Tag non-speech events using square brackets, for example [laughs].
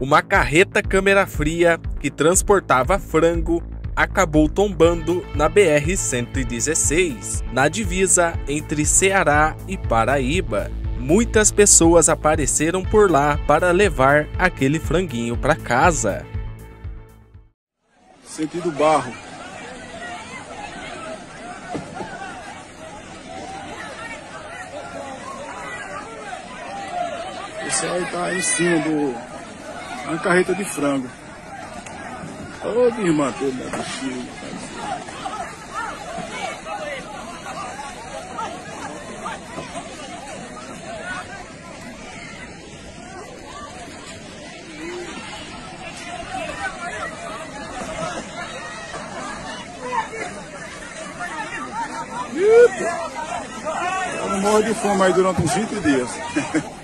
uma carreta câmera fria que transportava frango acabou tombando na BR-116, na divisa entre Ceará e Paraíba. Muitas pessoas apareceram por lá para levar aquele franguinho para casa. Sentido barro. Esse aí tá em cima do. Uma carreta de frango. Ô, desmantelo da bexiga. Eu não morro de fome aí durante uns 20 dias. [laughs]